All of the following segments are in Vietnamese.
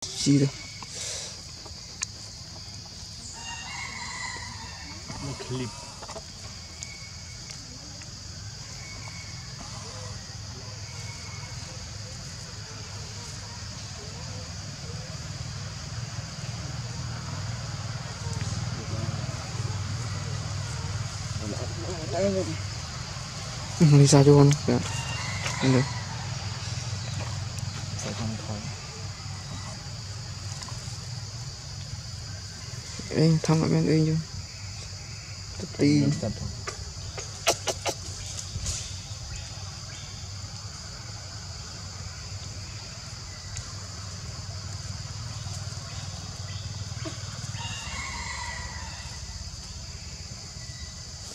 记得。不累。在吗？嗯，你在吗？嗯。Đây thăm lại đây chứ tí Tập thôi.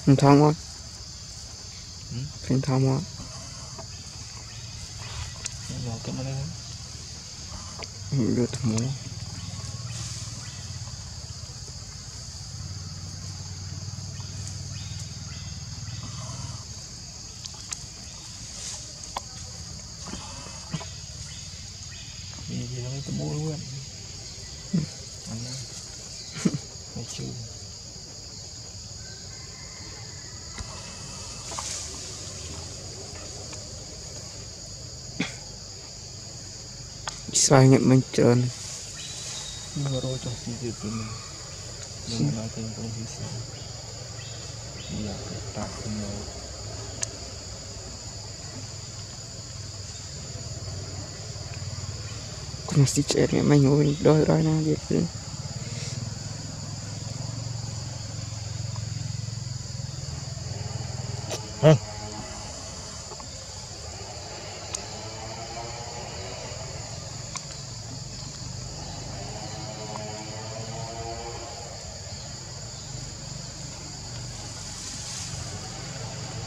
mình thăm Ừ. mình thăm thôi Rồi, cảm ơn em mình đưa thằng mua Vì gì nó tôi mua luôn. Anh ơi Mày chưa sai nhận mình trơn? Mà rồi cho chị dự của mình nói tên cũng gì sao Dạ, tạm không nhớ con xí chết mẹ mình nah, si memang nya main ngurin dorana gitu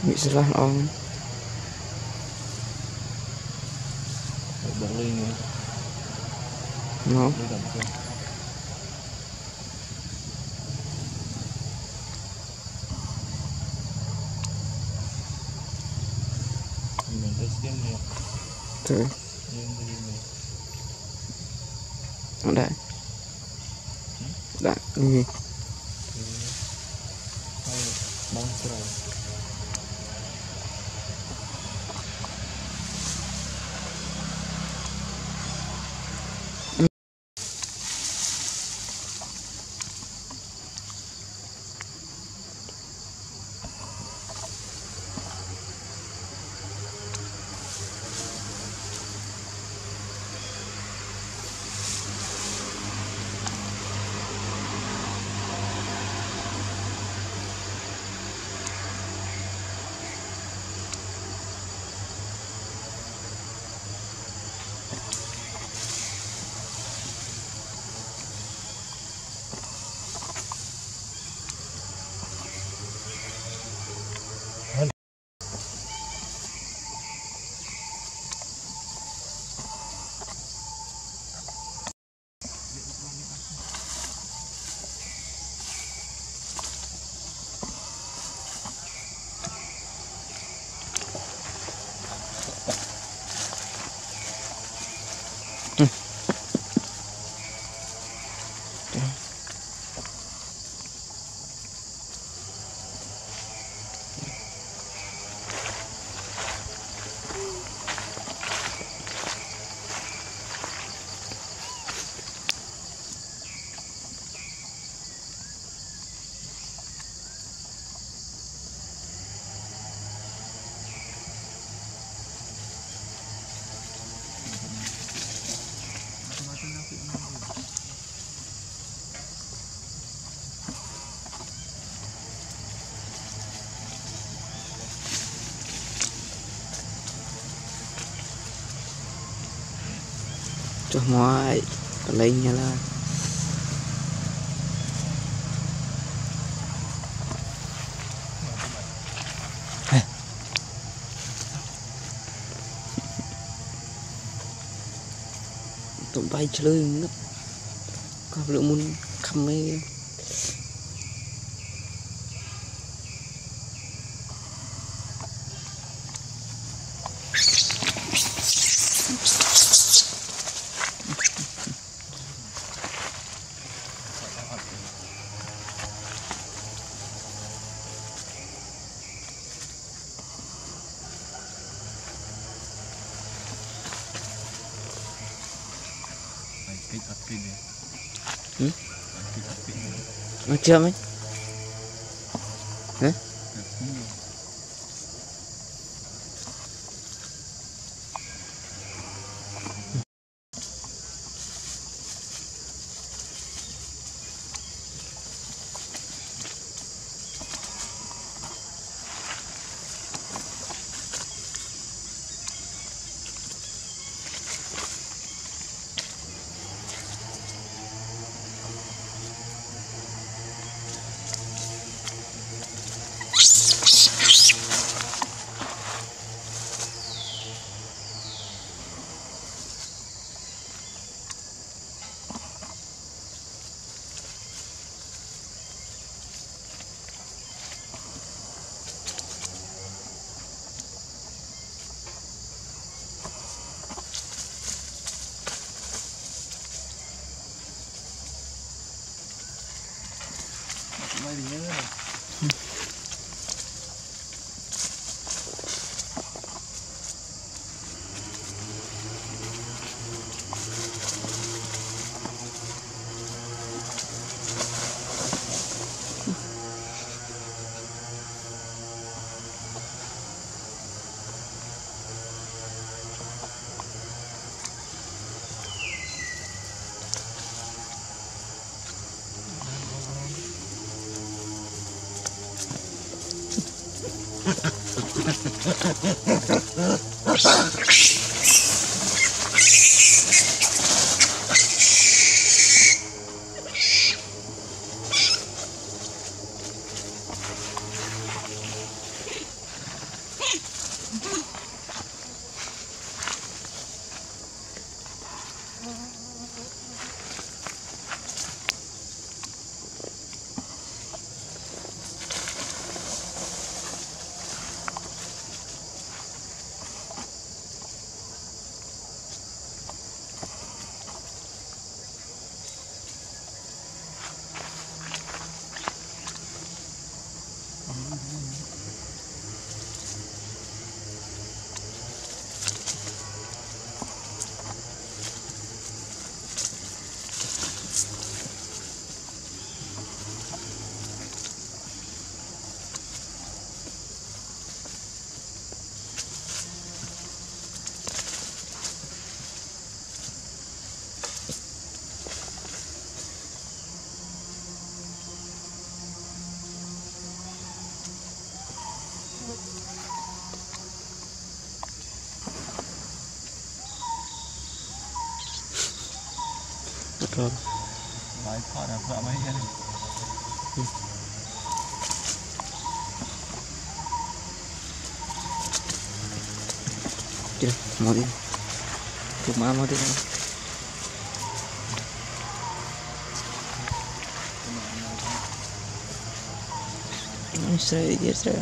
Bismillah om Berlin Đúng không? thử đậm chưa Mình cái gì ចុះមកបលេងឡើយទៅបាយឆ្លើយងឹបក៏លើមុនខំមេ nó chưa mấy តែ Shh. Rồi Lại thoát là vợ mấy cái này. chưa mau đi. Chụp má mau đi nó sẽ dễ sẽ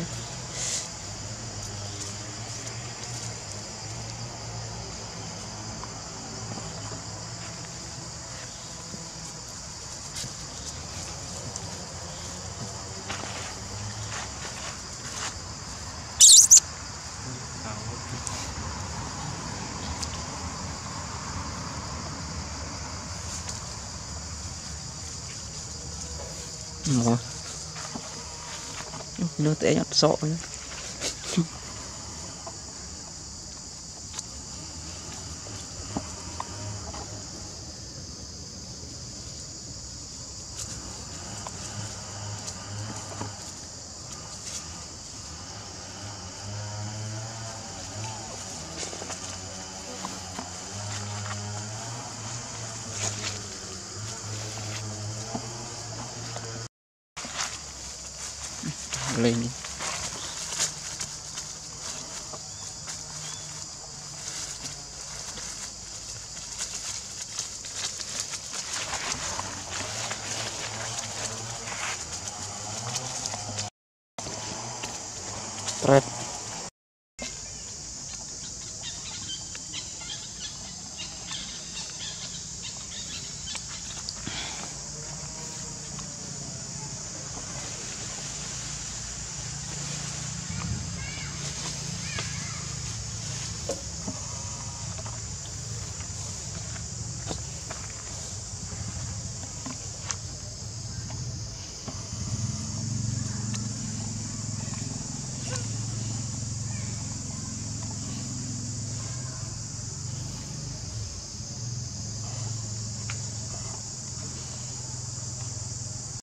nó Nó té nhọt sọ nhá. mulai ini Terus.